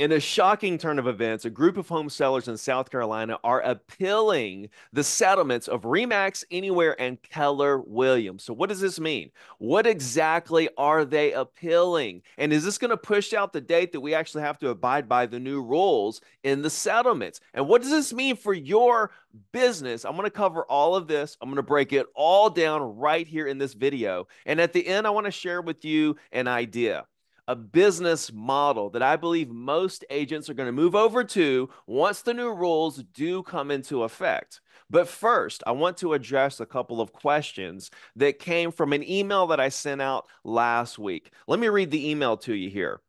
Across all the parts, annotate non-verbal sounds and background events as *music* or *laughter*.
In a shocking turn of events, a group of home sellers in South Carolina are appealing the settlements of Remax Anywhere and Keller Williams. So, what does this mean? What exactly are they appealing? And is this going to push out the date that we actually have to abide by the new rules in the settlements? And what does this mean for your business? I'm going to cover all of this. I'm going to break it all down right here in this video. And at the end, I want to share with you an idea a business model that I believe most agents are going to move over to once the new rules do come into effect. But first, I want to address a couple of questions that came from an email that I sent out last week. Let me read the email to you here.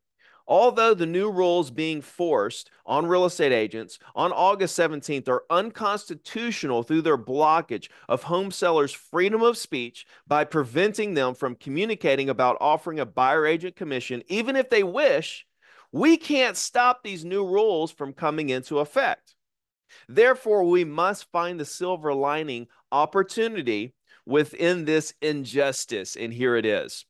Although the new rules being forced on real estate agents on August 17th are unconstitutional through their blockage of home sellers' freedom of speech by preventing them from communicating about offering a buyer agent commission, even if they wish, we can't stop these new rules from coming into effect. Therefore, we must find the silver lining opportunity within this injustice. And here it is.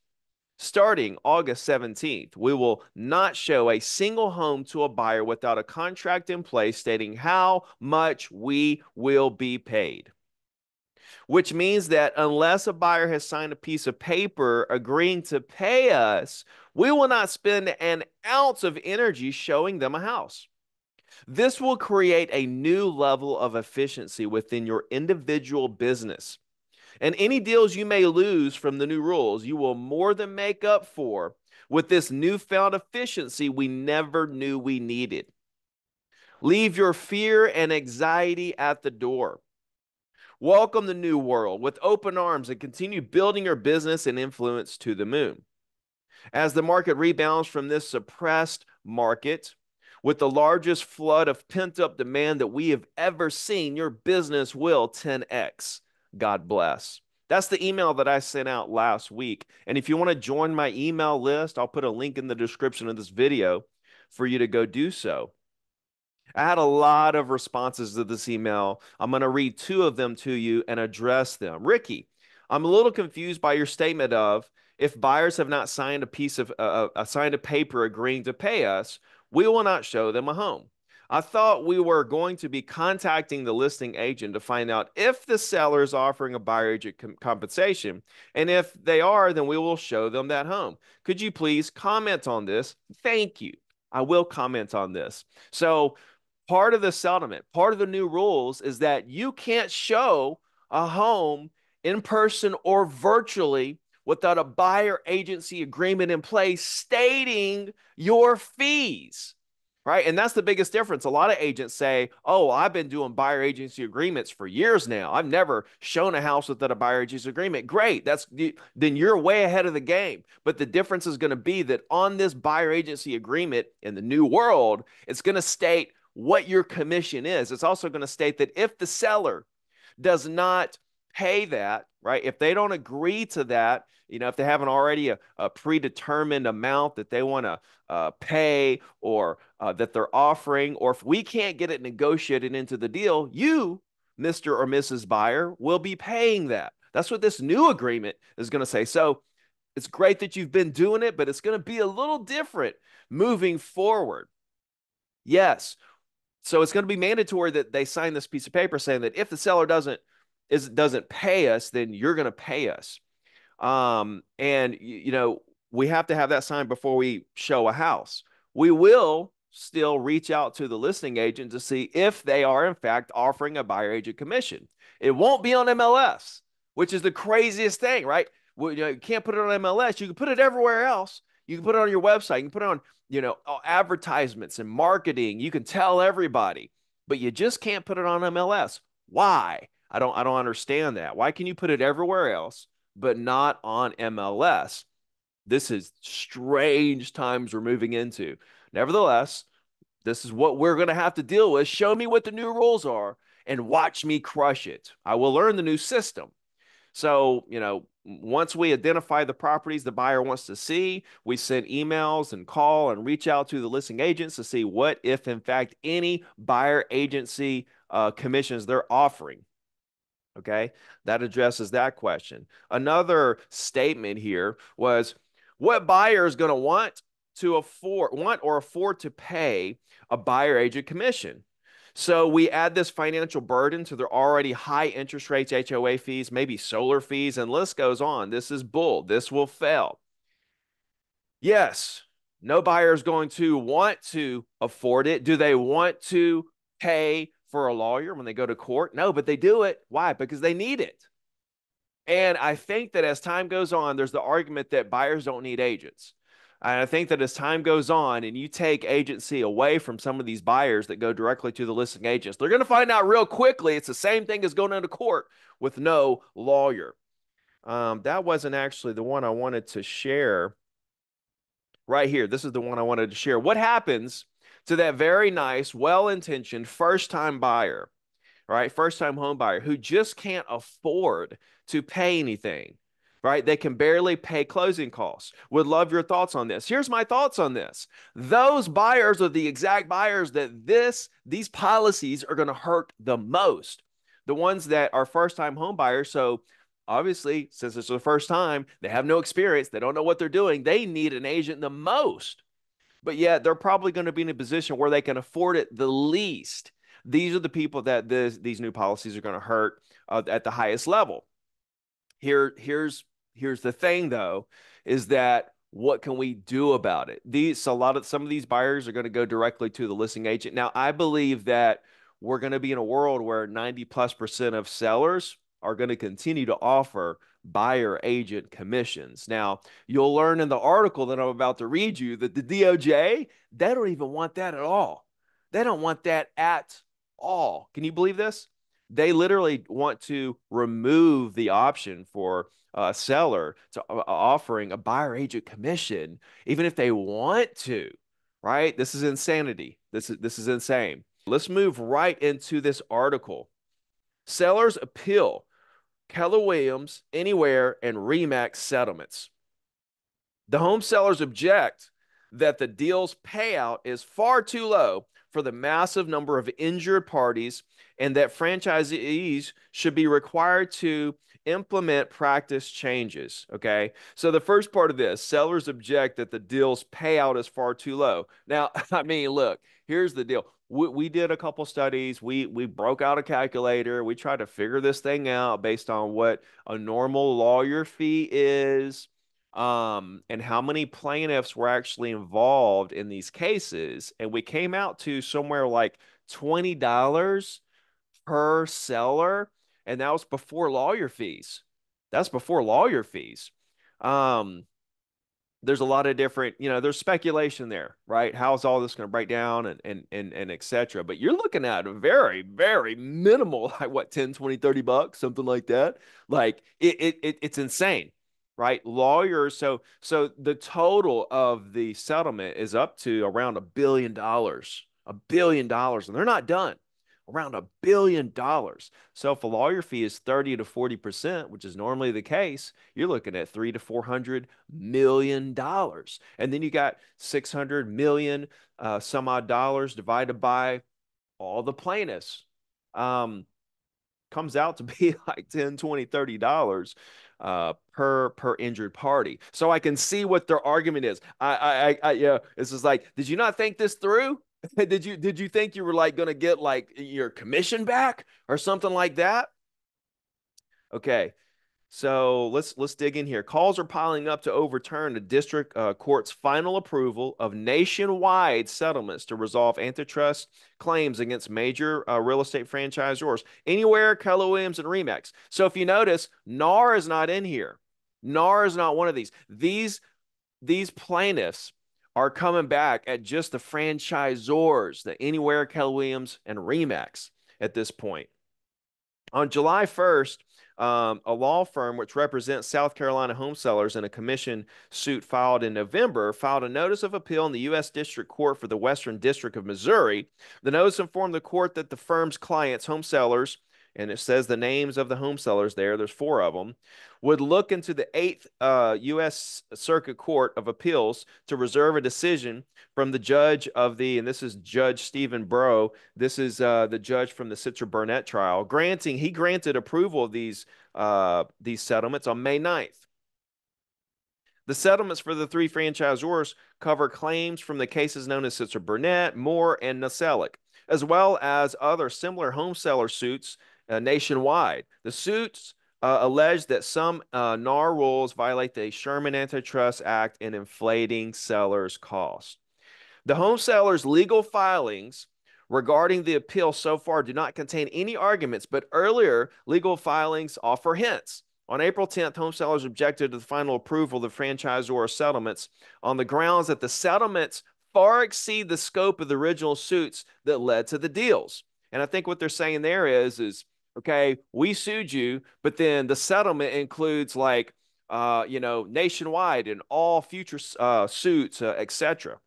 Starting August 17th, we will not show a single home to a buyer without a contract in place stating how much we will be paid. Which means that unless a buyer has signed a piece of paper agreeing to pay us, we will not spend an ounce of energy showing them a house. This will create a new level of efficiency within your individual business and any deals you may lose from the new rules, you will more than make up for with this newfound efficiency we never knew we needed. Leave your fear and anxiety at the door. Welcome the new world with open arms and continue building your business and influence to the moon. As the market rebounds from this suppressed market, with the largest flood of pent up demand that we have ever seen, your business will 10x. God bless. That's the email that I sent out last week. And if you want to join my email list, I'll put a link in the description of this video for you to go do so. I had a lot of responses to this email. I'm going to read two of them to you and address them. Ricky, I'm a little confused by your statement of if buyers have not signed a piece of uh, uh signed a paper agreeing to pay us, we will not show them a home. I thought we were going to be contacting the listing agent to find out if the seller is offering a buyer agent com- compensation. And if they are, then we will show them that home. Could you please comment on this? Thank you. I will comment on this. So, part of the settlement, part of the new rules is that you can't show a home in person or virtually without a buyer agency agreement in place stating your fees right? And that's the biggest difference. A lot of agents say, Oh, I've been doing buyer agency agreements for years now. I've never shown a house without a buyer agency agreement. Great. That's then you're way ahead of the game. But the difference is going to be that on this buyer agency agreement in the new world, it's going to state what your commission is. It's also going to state that if the seller does not pay that, right? If they don't agree to that, you know, if they haven't already a, a predetermined amount that they want to uh, pay or uh, that they're offering, or if we can't get it negotiated into the deal, you, Mr. or Mrs. Buyer, will be paying that. That's what this new agreement is going to say. So it's great that you've been doing it, but it's going to be a little different moving forward. Yes. So it's going to be mandatory that they sign this piece of paper saying that if the seller doesn't is doesn't pay us, then you're going to pay us. Um, and you, you know, we have to have that signed before we show a house. We will still reach out to the listing agent to see if they are in fact offering a buyer agent commission. It won't be on MLS, which is the craziest thing, right? Well, you, know, you can't put it on MLS. You can put it everywhere else. You can put it on your website. You can put it on, you know, advertisements and marketing. You can tell everybody, but you just can't put it on MLS. Why? I don't I don't understand that. Why can you put it everywhere else but not on MLS? This is strange times we're moving into. Nevertheless, this is what we're going to have to deal with. Show me what the new rules are and watch me crush it. I will learn the new system. So, you know, once we identify the properties the buyer wants to see, we send emails and call and reach out to the listing agents to see what, if in fact, any buyer agency uh, commissions they're offering. Okay, that addresses that question. Another statement here was what buyer is going to want to afford want or afford to pay a buyer agent commission. So we add this financial burden to their already high interest rates, HOA fees, maybe solar fees, and list goes on. This is bull. This will fail. Yes, no buyer is going to want to afford it. Do they want to pay for a lawyer when they go to court? No, but they do it. Why? Because they need it. And I think that as time goes on, there's the argument that buyers don't need agents. And I think that as time goes on and you take agency away from some of these buyers that go directly to the listing agents, they're going to find out real quickly it's the same thing as going into court with no lawyer. Um, that wasn't actually the one I wanted to share right here. This is the one I wanted to share. What happens to that very nice, well intentioned first time buyer, right? First time home buyer who just can't afford to pay anything right? They can barely pay closing costs. Would love your thoughts on this. Here's my thoughts on this. Those buyers are the exact buyers that this these policies are going to hurt the most. The ones that are first-time home buyers, so obviously, since it's the first time, they have no experience, they don't know what they're doing, they need an agent the most. But yet, they're probably going to be in a position where they can afford it the least. These are the people that this, these new policies are going to hurt uh, at the highest level. Here, here's here's the thing though, is that what can we do about it? These a lot of some of these buyers are going to go directly to the listing agent. Now, I believe that we're going to be in a world where 90 plus percent of sellers are going to continue to offer buyer agent commissions. Now, you'll learn in the article that I'm about to read you that the DOJ, they don't even want that at all. They don't want that at all. Can you believe this? They literally want to remove the option for a seller to uh, offering a buyer agent commission, even if they want to, right? This is insanity. This is this is insane. Let's move right into this article. Sellers appeal Keller Williams, Anywhere, and Remax settlements. The home sellers object that the deal's payout is far too low for the massive number of injured parties and that franchisees should be required to implement practice changes. Okay. So the first part of this sellers object that the deal's payout is far too low. Now, *laughs* I mean, look, here's the deal. We, we did a couple studies. We we broke out a calculator. We tried to figure this thing out based on what a normal lawyer fee is, um, and how many plaintiffs were actually involved in these cases. And we came out to somewhere like twenty dollars per seller and that was before lawyer fees. That's before lawyer fees. Um, there's a lot of different, you know, there's speculation there, right? How's all this going to break down and and and and etc. But you're looking at a very, very minimal, *laughs* like what, 10, 20, 30 bucks, something like that. Like it, it, it it's insane, right? Lawyers, so so the total of the settlement is up to around a billion dollars, a billion dollars, and they're not done around a billion dollars. So if a lawyer fee is 30 to 40%, which is normally the case, you're looking at three to 400 million dollars. And then you got 600 million uh, some odd dollars divided by all the plaintiffs. Um, comes out to *laughs* be like 10, 20, 30 dollars uh, per per injured party. So I can see what their argument is. I I I yeah, this is like, did you not think this through? *laughs* did you did you think you were like going to get like your commission back or something like that? Okay. So let's let's dig in here. Calls are piling up to overturn the district uh, court's final approval of nationwide settlements to resolve antitrust claims against major uh, real estate franchisors. Anywhere, Keller Williams, and Remax. So if you notice, NAR is not in here. NAR is not one of these. These these plaintiffs are coming back at just the franchisors, the Anywhere, Keller Williams, and Remax at this point. On July 1st, um, a law firm which represents South Carolina home sellers in a commission suit filed in November filed a notice of appeal in the U.S. District Court for the Western District of Missouri. The notice informed the court that the firm's clients, home sellers, and it says the names of the home sellers there, there's four of them, would look into the Eighth uh, U.S. Circuit Court of Appeals to reserve a decision from the judge of the, and this is Judge Stephen Bough. This is uh, the judge from the Sitzer Burnett trial, granting he granted approval of these uh, these settlements on May 9th. The settlements for the three franchisors cover claims from the cases known as Sitzer Burnett, Moore, and Nosalek, as well as other similar home seller suits uh, nationwide. The suits uh, allege that some uh, NAR rules violate the Sherman Antitrust Act in inflating sellers' costs. The home sellers' legal filings regarding the appeal so far do not contain any arguments, but earlier legal filings offer hints. On April 10th, home sellers objected to the final approval of the franchisor settlements on the grounds that the settlements far exceed the scope of the original suits that led to the deals. And I think what they're saying there is, is okay, we sued you, but then the settlement includes like, uh, you know, nationwide and all future uh, suits, uh, etc.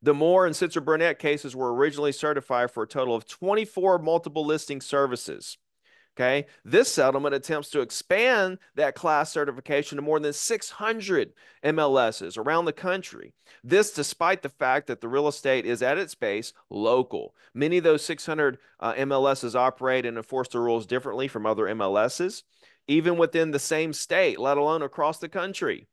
The Moore and Sitzer Burnett cases were originally certified for a total of 24 multiple listing services. Okay. This settlement attempts to expand that class certification to more than 600 MLSs around the country. This, despite the fact that the real estate is at its base local. Many of those 600 uh, MLSs operate and enforce the rules differently from other MLSs, even within the same state, let alone across the country.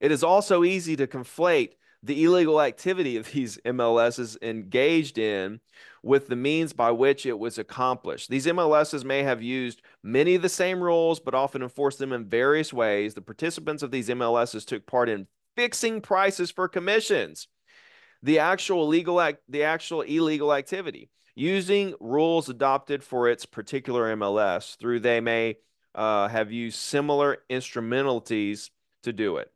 It is also easy to conflate the illegal activity of these MLSs engaged in with the means by which it was accomplished. These MLSs may have used many of the same rules, but often enforced them in various ways. The participants of these MLSs took part in fixing prices for commissions. The actual legal act, the actual illegal activity, using rules adopted for its particular MLS through they may uh, have used similar instrumentalities to do it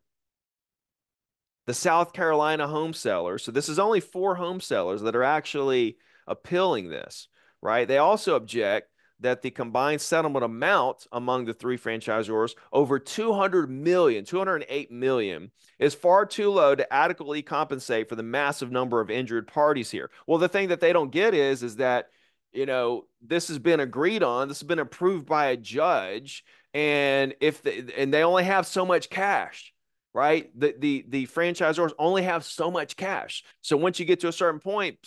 the South Carolina home sellers. So this is only four home sellers that are actually appealing this, right? They also object that the combined settlement amount among the three franchisors over 200 million 208 million is far too low to adequately compensate for the massive number of injured parties here well the thing that they don't get is is that you know this has been agreed on this has been approved by a judge and if they, and they only have so much cash right? The the the franchisors only have so much cash. So once you get to a certain point,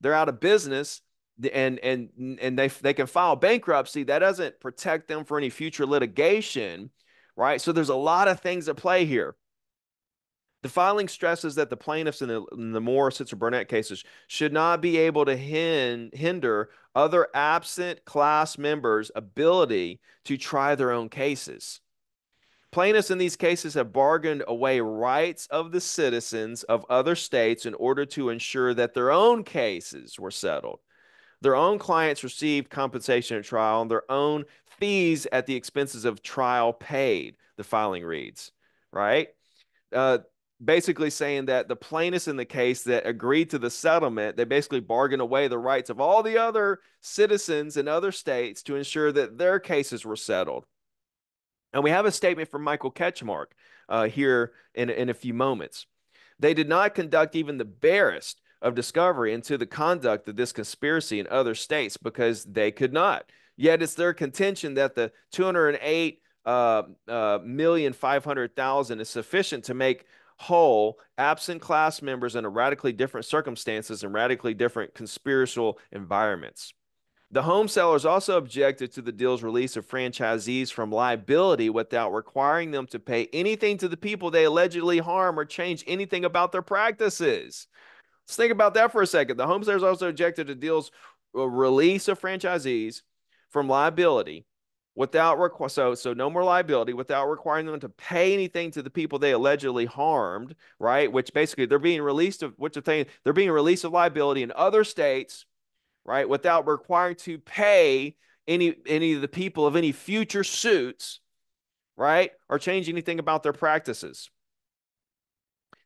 they're out of business and and and they they can file bankruptcy. That doesn't protect them for any future litigation, right? So there's a lot of things at play here. The filing stresses that the plaintiffs in the, in the Moore, Burnett cases should not be able to hin, hinder other absent class members' ability to try their own cases. Plaintiffs in these cases have bargained away rights of the citizens of other states in order to ensure that their own cases were settled. Their own clients received compensation at trial and their own fees at the expenses of trial paid, the filing reads, right? Uh, basically saying that the plaintiffs in the case that agreed to the settlement, they basically bargained away the rights of all the other citizens in other states to ensure that their cases were settled. And we have a statement from Michael Ketchmark uh, here in, in a few moments. They did not conduct even the barest of discovery into the conduct of this conspiracy in other states because they could not. Yet it's their contention that the 208 uh, uh, million five hundred thousand is sufficient to make whole absent class members in radically different circumstances and radically different conspiratorial environments. The home sellers also objected to the deal's release of franchisees from liability without requiring them to pay anything to the people they allegedly harm or change anything about their practices. Let's think about that for a second. The home sellers also objected to the deal's uh, release of franchisees from liability without requ- so so no more liability without requiring them to pay anything to the people they allegedly harmed, right? Which basically they're being released of which thing they're being released of liability in other states right? Without requiring to pay any any of the people of any future suits, right? Or change anything about their practices.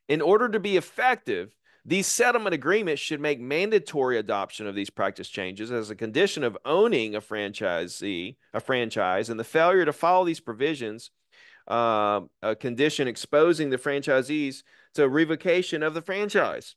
In order to be effective, these settlement agreements should make mandatory adoption of these practice changes as a condition of owning a franchisee, a franchise, and the failure to follow these provisions, uh, a condition exposing the franchisees to revocation of the franchise.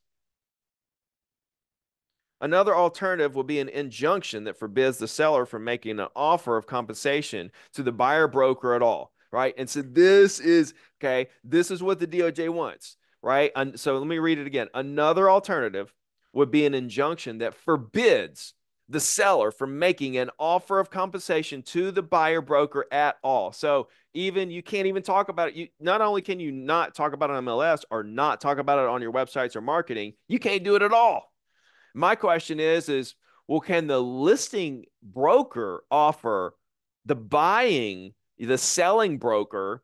Another alternative would be an injunction that forbids the seller from making an offer of compensation to the buyer broker at all, right? And so this is okay, this is what the DOJ wants, right? And so let me read it again. Another alternative would be an injunction that forbids the seller from making an offer of compensation to the buyer broker at all. So even you can't even talk about it. You not only can you not talk about it on MLS or not talk about it on your websites or marketing, you can't do it at all. My question is, is well, can the listing broker offer the buying, the selling broker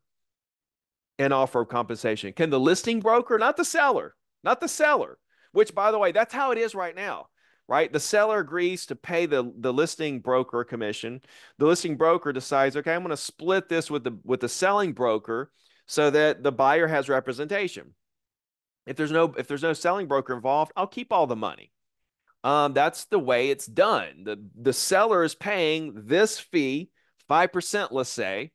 an offer of compensation? Can the listing broker, not the seller, not the seller, which by the way, that's how it is right now right? The seller agrees to pay the, the listing broker commission. The listing broker decides, okay, I'm going to split this with the with the selling broker so that the buyer has representation. If there's no if there's no selling broker involved, I'll keep all the money. Um, that's the way it's done. The the seller is paying this fee, five percent, let's say,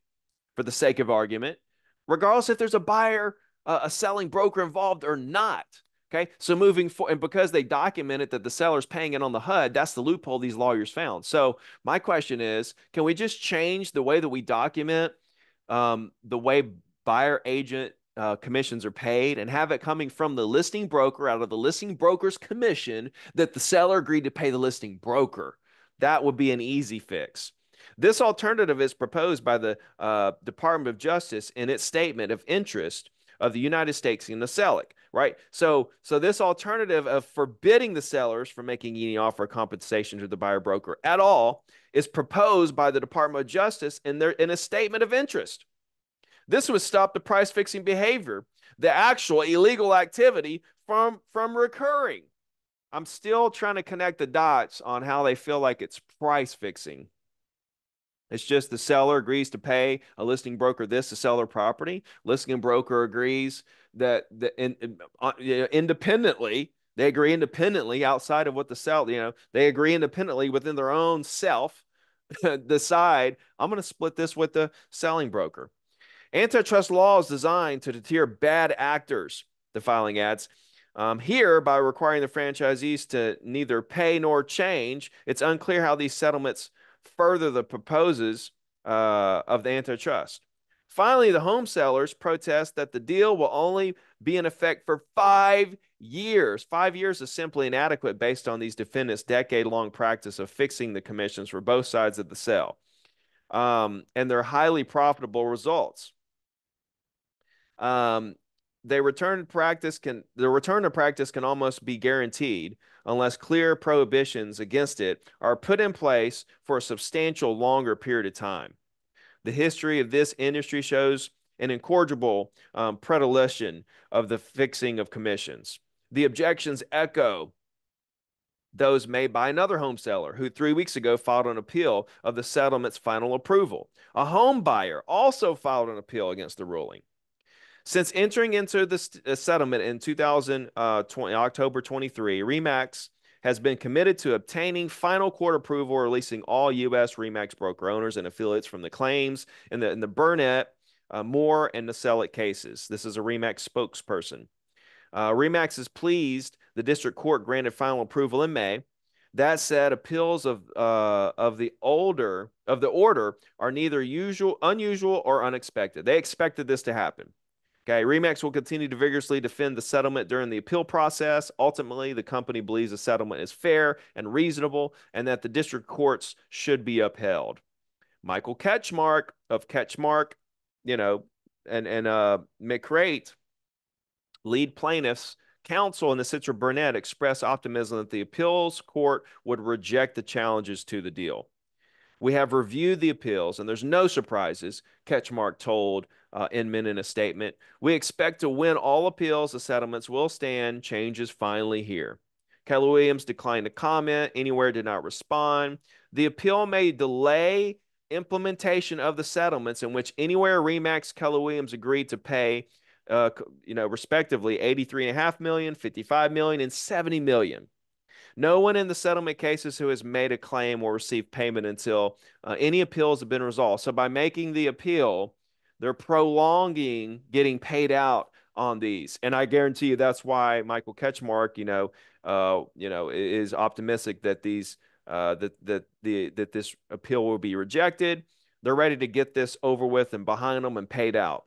for the sake of argument, regardless if there's a buyer, uh, a selling broker involved or not. Okay. So moving forward, and because they documented that the seller's paying it on the HUD, that's the loophole these lawyers found. So my question is, can we just change the way that we document um, the way buyer agent uh, commissions are paid and have it coming from the listing broker out of the listing broker's commission that the seller agreed to pay the listing broker? That would be an easy fix. This alternative is proposed by the uh, Department of Justice in its statement of interest of the United States in the SELIC right? So, so this alternative of forbidding the sellers from making any offer of compensation to the buyer broker at all is proposed by the Department of Justice in their in a statement of interest. This would stop the price fixing behavior, the actual illegal activity from from recurring. I'm still trying to connect the dots on how they feel like it's price fixing. It's just the seller agrees to pay a listing broker this to sell their property. Listing broker agrees that the in, uh, independently they agree independently outside of what the sell you know they agree independently within their own self *laughs* decide I'm going to split this with the selling broker. Antitrust law is designed to deter bad actors. The filing adds. Um, here, by requiring the franchisees to neither pay nor change, it's unclear how these settlements further the proposes uh, of the antitrust. Finally, the home sellers protest that the deal will only be in effect for five years. Five years is simply inadequate based on these defendants' decade long practice of fixing the commissions for both sides of the sale um, and their highly profitable results. Um, they return practice can the return to practice can almost be guaranteed unless clear prohibitions against it are put in place for a substantial longer period of time. The history of this industry shows an incorrigible um, predilection of the fixing of commissions. The objections echo those made by another home seller who three weeks ago filed an appeal of the settlement's final approval. A home buyer also filed an appeal against the ruling. Since entering into the settlement in 2020, uh, October 23, Remax has been committed to obtaining final court approval, releasing all U.S. Remax broker owners and affiliates from the claims in the, in the Burnett, uh, Moore, and the cases. This is a Remax spokesperson. Uh, Remax is pleased the district court granted final approval in May. That said, appeals of uh, of the older of the order are neither usual, unusual, or unexpected. They expected this to happen. Okay, Remax will continue to vigorously defend the settlement during the appeal process. Ultimately, the company believes the settlement is fair and reasonable and that the district courts should be upheld. Michael Ketchmark of Ketchmark, you know, and and uh lead plaintiffs counsel in the Sitzer Burnett expressed optimism that the appeals court would reject the challenges to the deal. We have reviewed the appeals, and there's no surprises, Ketchmark told uh, Inman in a statement. We expect to win all appeals. The settlements will stand. Changes finally here. Keller Williams declined to comment. Anywhere did not respond. The appeal may delay implementation of the settlements in which Anywhere, Remax, Keller Williams agreed to pay, uh, you know, respectively, 83.5 million, 55 million, and 70 million. No one in the settlement cases who has made a claim will receive payment until uh, any appeals have been resolved. So by making the appeal, they're prolonging getting paid out on these, and I guarantee you that's why Michael Ketchmark, you know, uh, you know, is optimistic that these uh, that that the that this appeal will be rejected. They're ready to get this over with and behind them and paid out.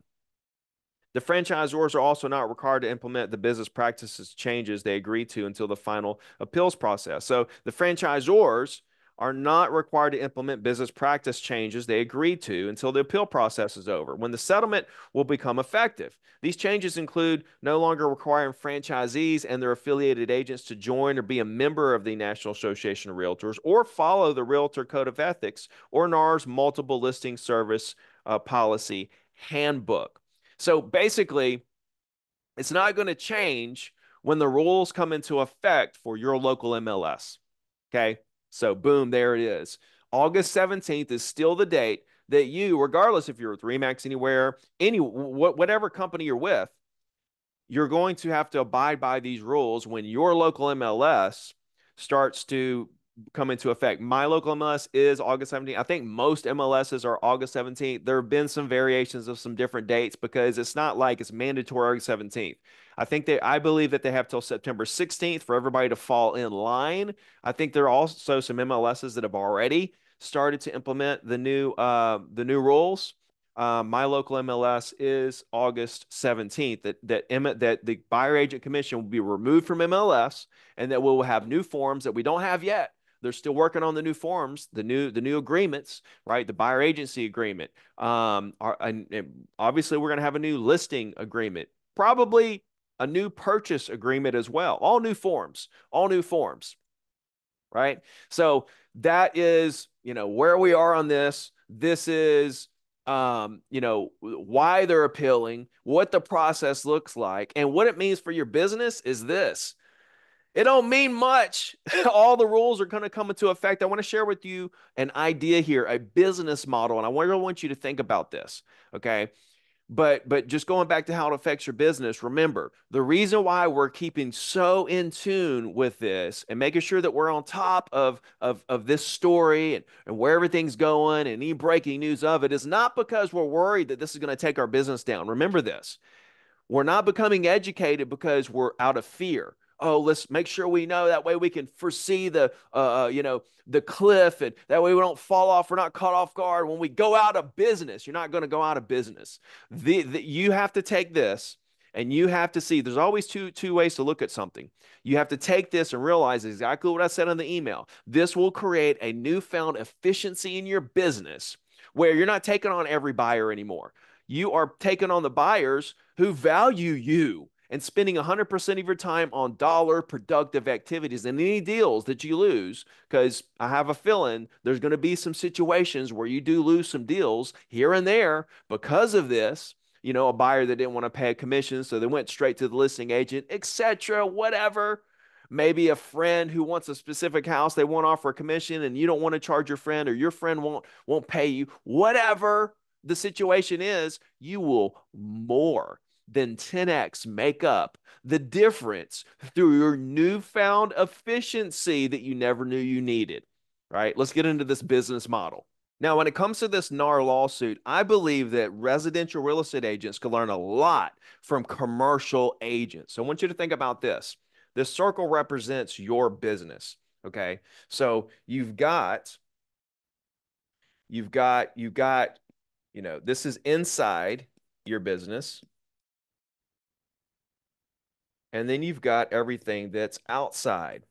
The franchisors are also not required to implement the business practices changes they agreed to until the final appeals process. So the franchisors are not required to implement business practice changes they agreed to until the appeal process is over, when the settlement will become effective. These changes include no longer requiring franchisees and their affiliated agents to join or be a member of the National Association of Realtors or follow the Realtor Code of Ethics or NAR's multiple listing service uh, policy handbook. So basically, it's not going to change when the rules come into effect for your local MLS. Okay. So, boom, there it is. August 17th is still the date that you, regardless if you're with Remax Anywhere, any whatever company you're with, you're going to have to abide by these rules when your local MLS starts to come into effect. My local MLS is August 17th. I think most MLSs are August 17th. There have been some variations of some different dates because it's not like it's mandatory August 17th. I think they I believe that they have till September 16th for everybody to fall in line. I think there are also some MLSs that have already started to implement the new uh, the new rules. Uh, my local MLS is August 17th. That that that the buyer agent commission will be removed from MLS, and that we will have new forms that we don't have yet they're still working on the new forms, the new the new agreements, right? The buyer agency agreement. Um, are, and, and obviously we're going to have a new listing agreement, probably a new purchase agreement as well. All new forms, all new forms, right? So that is, you know, where we are on this. This is um, you know, why they're appealing, what the process looks like, and what it means for your business is this. It don't mean much. *laughs* All the rules are going to come into effect. I want to share with you an idea here, a business model, and I really want you to think about this. Okay. But but just going back to how it affects your business, remember the reason why we're keeping so in tune with this and making sure that we're on top of of, of this story and, and where everything's going and any breaking news of it is not because we're worried that this is going to take our business down. Remember this. We're not becoming educated because we're out of fear oh let's make sure we know that way we can foresee the uh, uh, you know the cliff and that way we don't fall off we're not caught off guard. When we go out of business you're not going to go out of business. The, the, you have to take this and you have to see there's always two two ways to look at something. You have to take this and realize exactly what i said in the email. This will create a newfound efficiency in your business where you're not taking on every buyer anymore. You are taking on the buyers who value you and spending 100% of your time on dollar productive activities and any deals that you lose because i have a feeling there's going to be some situations where you do lose some deals here and there because of this you know a buyer that didn't want to pay a commission so they went straight to the listing agent etc whatever. Maybe a friend who wants a specific house they won't offer a commission and you don't want to charge your friend or your friend won't won't pay you. Whatever the situation is you will more than 10x make up the difference through your newfound efficiency that you never knew you needed. Right? Let's get into this business model. Now, when it comes to this NAR lawsuit, I believe that residential real estate agents can learn a lot from commercial agents. So I want you to think about this. This circle represents your business. Okay. So you've got, you've got, you've got, you know, this is inside your business. And then you've got everything that's outside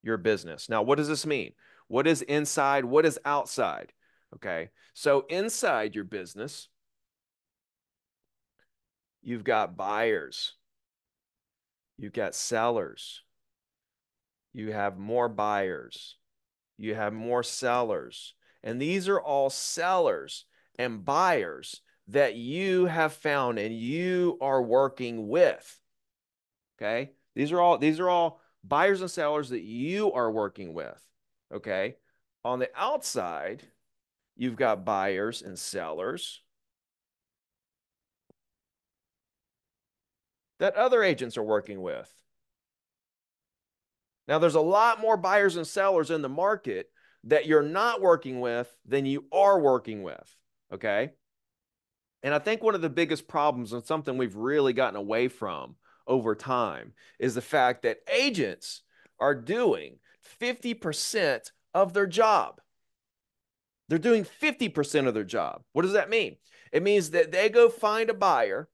your business. Now, what does this mean? What is inside? What is outside? Okay. So, inside your business, you've got buyers, you've got sellers, you have more buyers, you have more sellers. And these are all sellers and buyers that you have found and you are working with. Okay? These are all these are all buyers and sellers that you are working with. Okay? On the outside, you've got buyers and sellers that other agents are working with. Now, there's a lot more buyers and sellers in the market that you're not working with than you are working with. Okay. And I think one of the biggest problems and something we've really gotten away from over time is the fact that agents are doing 50% of their job. They're doing 50% of their job. What does that mean? It means that they go find a buyer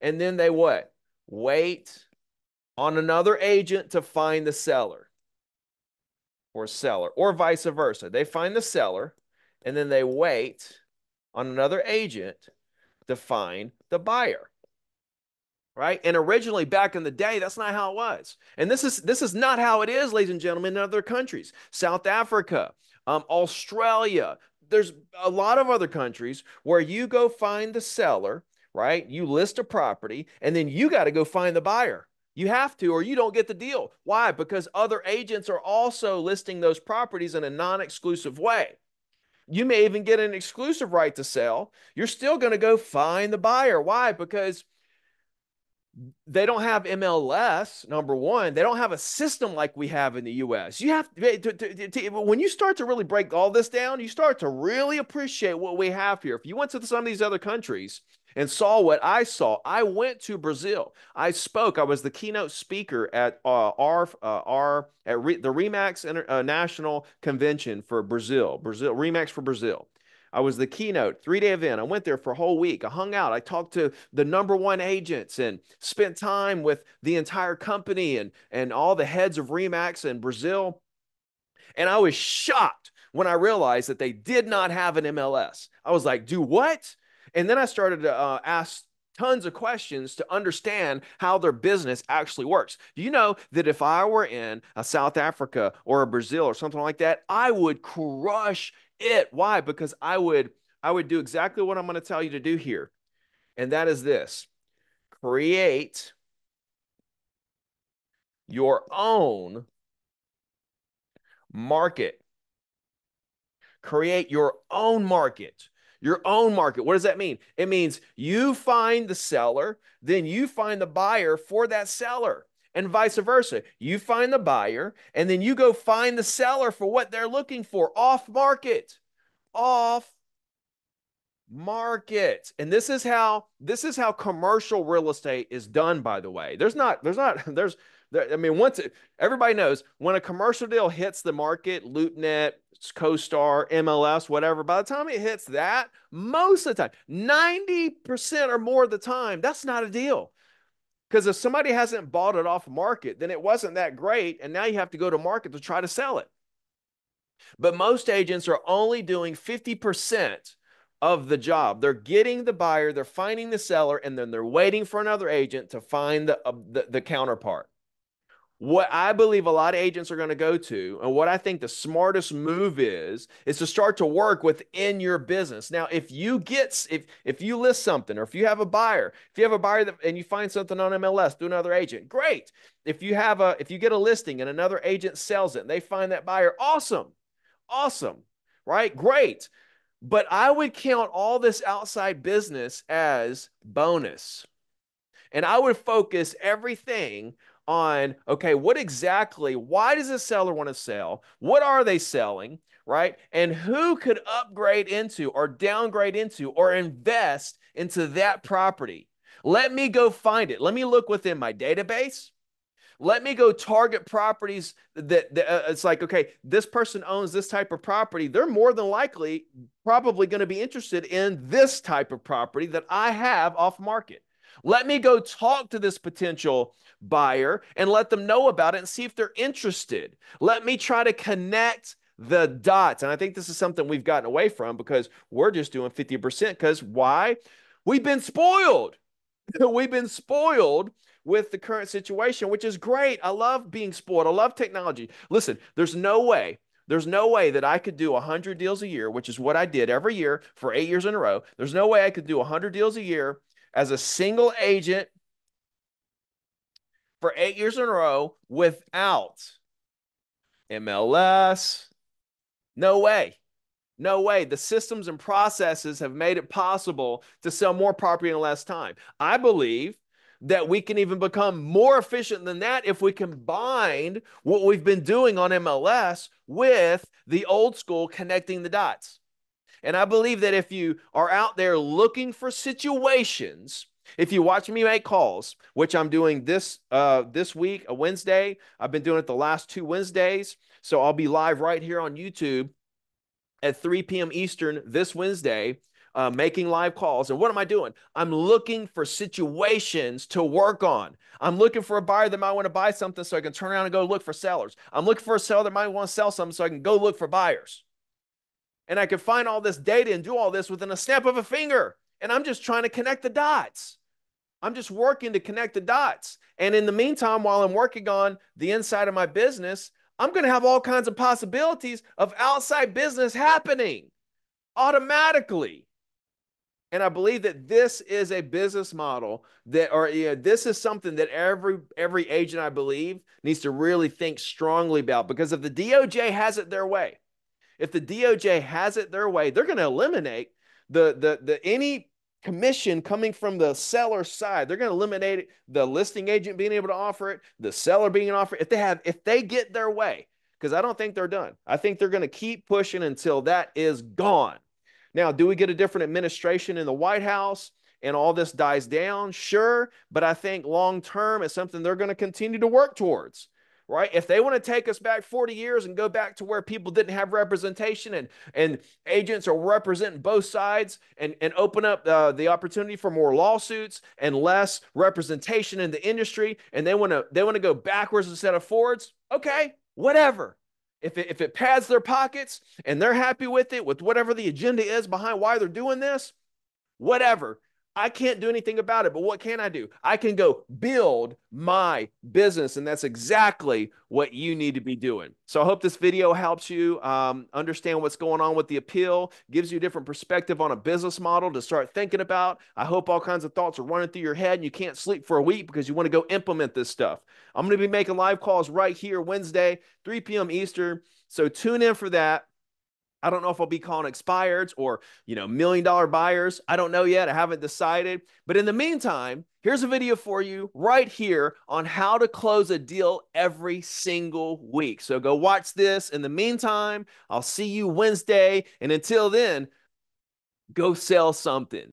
and then they what? Wait on another agent to find the seller. or seller, or vice versa. They find the seller and then they wait on another agent to find the buyer right and originally back in the day that's not how it was and this is this is not how it is ladies and gentlemen in other countries south africa um, australia there's a lot of other countries where you go find the seller right you list a property and then you got to go find the buyer you have to, or you don't get the deal. Why? Because other agents are also listing those properties in a non exclusive way. You may even get an exclusive right to sell. You're still going to go find the buyer. Why? Because they don't have MLS, number one. They don't have a system like we have in the US. You have to, to, to, when you start to really break all this down, you start to really appreciate what we have here. If you went to some of these other countries and saw what I saw, I went to Brazil. I spoke. I was the keynote speaker at uh, our uh, our at Re, the Remax Inter, uh, National Convention for Brazil. Brazil Remax for Brazil. I was the keynote, three day event. I went there for a whole week. I hung out. I talked to the number one agents and spent time with the entire company and, and all the heads of Remax in Brazil. And I was shocked when I realized that they did not have an MLS. I was like, do what? And then I started to uh, ask tons of questions to understand how their business actually works. Do you know that if I were in South Africa or Brazil or something like that, I would crush it. Why? Because I would I would do exactly what I'm going to tell you to do here. And that is this. Create your own market. Create your own market. Your own market. What does that mean? It means you find the seller, then you find the buyer for that seller and vice versa. You find the buyer and then you go find the seller for what they're looking for off market. Off market. And this is how this is how commercial real estate is done by the way. There's not there's not *laughs* there's there, I mean once it, everybody knows when a commercial deal hits the market, LoopNet, CoStar, MLS, whatever, by the time it hits that, most of the time, 90% or more of the time, that's not a deal. Because if somebody hasn't bought it off market, then it wasn't that great. And now you have to go to market to try to sell it. But most agents are only doing 50% of the job. They're getting the buyer, they're finding the seller, and then they're waiting for another agent to find the, uh, the, the counterpart. What I believe a lot of agents are going to go to, and what I think the smartest move is, is to start to work within your business. Now, if you get, if if you list something, or if you have a buyer, if you have a buyer that, and you find something on MLS through another agent, great. If you have a, if you get a listing and another agent sells it, and they find that buyer, awesome, awesome, right? Great. But I would count all this outside business as bonus. And I would focus everything on okay, what exactly, why does a seller want to sell? What are they selling? Right. And who could upgrade into or downgrade into or invest into that property? Let me go find it. Let me look within my database. Let me go target properties that, that uh, it's like, okay, this person owns this type of property. They're more than likely probably going to be interested in this type of property that I have off market. Let me go talk to this potential buyer and let them know about it and see if they're interested. Let me try to connect the dots. And I think this is something we've gotten away from because we're just doing 50%. Because why? We've been spoiled. *laughs* We've been spoiled with the current situation, which is great. I love being spoiled. I love technology. Listen, there's no way there's no way that I could do 100 deals a year, which is what I did every year for eight years in a row. There's no way I could do 100 deals a year as a single agent for eight years in a row without MLS. No way. No way. The systems and processes have made it possible to sell more property in less time. I believe that we can even become more efficient than that if we combine what we've been doing on MLS with the old school connecting the dots. And I believe that if you are out there looking for situations, if you watch me make calls, which I'm doing this uh, this week, a Wednesday, I've been doing it the last two Wednesdays. So I'll be live right here on YouTube at 3 p.m. Eastern this Wednesday uh, making live calls. And what am I doing? I'm looking for situations to work on. I'm looking for a buyer that might want to buy something so I can turn around and go look for sellers. I'm looking for a seller that might want to sell something so I can go look for buyers. And I can find all this data and do all this within a snap of a finger. And I'm just trying to connect the dots. I'm just working to connect the dots. And in the meantime, while I'm working on the inside of my business, I'm going to have all kinds of possibilities of outside business happening automatically. And I believe that this is a business model that, or this is something that every every agent, I believe, needs to really think strongly about. Because if the DOJ has it their way, if the DOJ has it their way, they're going to eliminate the the the any commission coming from the seller side. They're going to eliminate the listing agent being able to offer it, the seller being offered. If they have, if they get their way, because I don't think they're done. I think they're going to keep pushing until that is gone. Now, do we get a different administration in the White House and all this dies down? Sure. But I think long term it's something they're going to continue to work towards right? If they want to take us back 40 years and go back to where people didn't have representation and, and agents are representing both sides and, and open up uh, the opportunity for more lawsuits and less representation in the industry, and they want to they want to go backwards instead of forwards, okay, whatever. If it, if it pads their pockets and they're happy with it, with whatever the agenda is behind why they're doing this, whatever. I can't do anything about it, but what can I do? I can go build my business. And that's exactly what you need to be doing. So I hope this video helps you um, understand what's going on with the appeal, gives you a different perspective on a business model to start thinking about. I hope all kinds of thoughts are running through your head and you can't sleep for a week because you want to go implement this stuff. I'm going to be making live calls right here Wednesday, 3 p.m. Eastern. So tune in for that. I don't know if I'll be calling expireds or, you know, million dollar buyers. I don't know yet. I haven't decided. But in the meantime, here's a video for you right here on how to close a deal every single week. So go watch this. In the meantime, I'll see you Wednesday. And until then, go sell something.